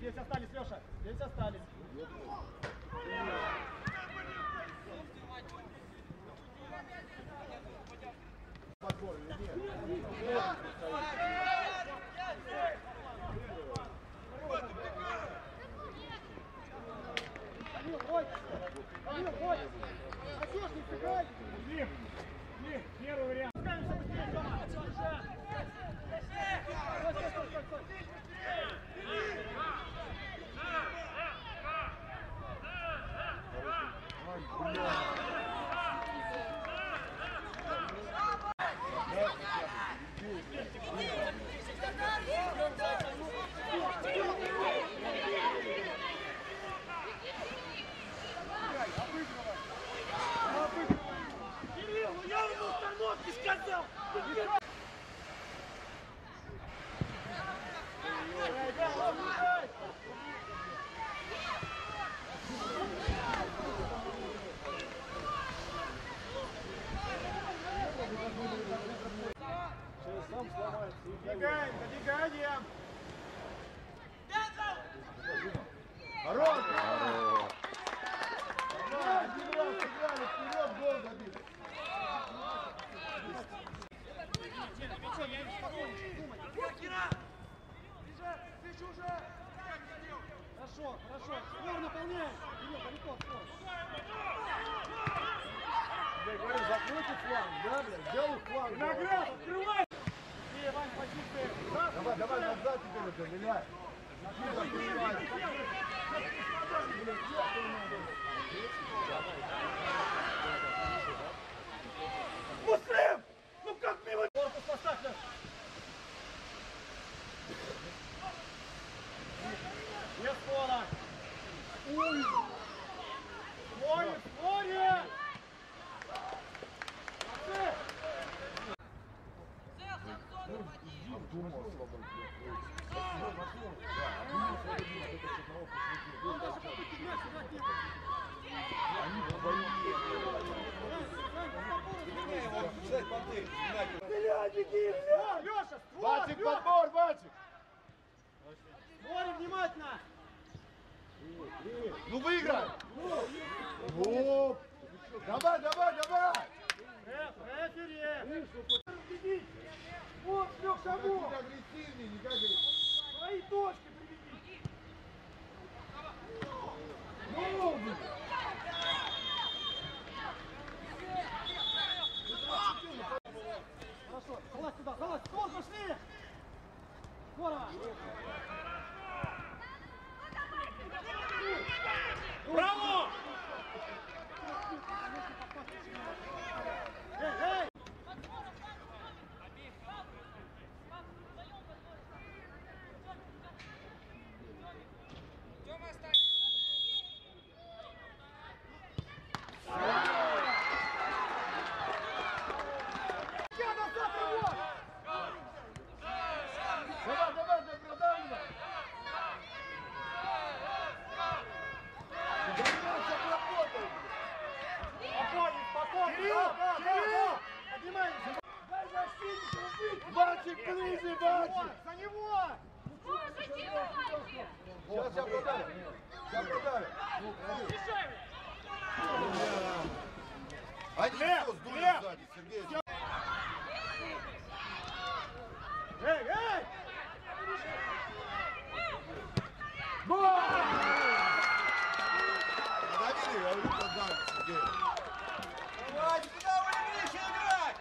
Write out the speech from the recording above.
Здесь остались, Леша. Здесь остались. Подбор или нет? Двигаем, двигаем! Хорош! Да, один раз сыграли, вперед, гол забили. Хорошо, хорошо. Скор наполняй. Кирилл, далеко. Я говорю, закройте фланг, да, блядь, сделай фланг. Наград, открывай! Быстрее, Вань, позиции. Давай, давай, назад теперь уже, виляй. Муслим! Бля! Леша, створ! Батик, Лёша! подбор, Батик! Смотри внимательно! Ну выиграй! Оп! Давай, давай, давай! Реф, рефери! Победить! Вот, Леша, Как вот! агрессивнее, не как Свои точки Давай, давай, давай, продавливай! Вернется, работай! Спокойно, спокойно! Кирилл, Да, да, да, Кирилл! да. Поднимаемся! Дай защитнику убить! Батик, ближе, Батик! За него! Сейчас я продавлю! Сейчас продавлю! А не Лев, все, сдули Лев! сзади, Сергей! Давайте, куда вы умеете играть?